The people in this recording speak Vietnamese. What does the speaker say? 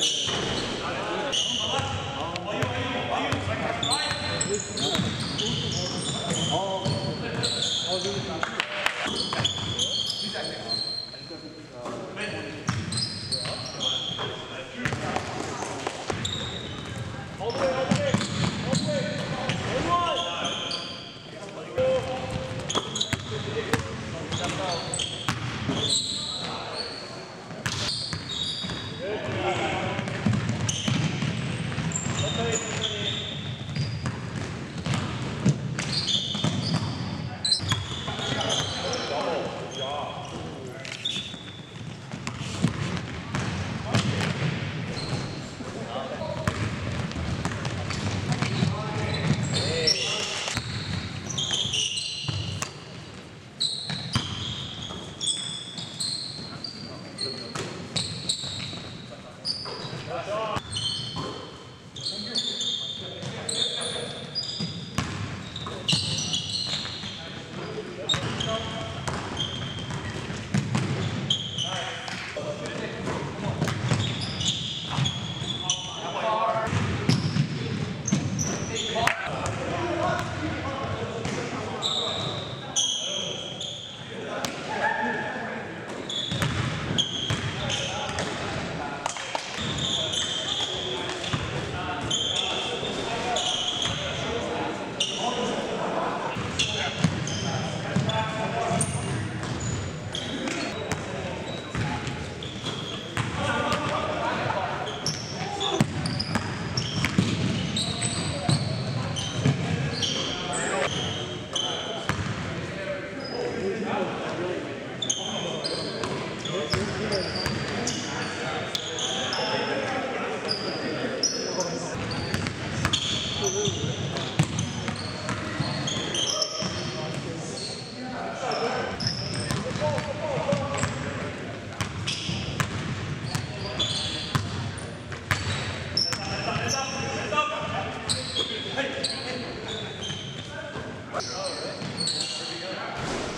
Deus. Pretty good.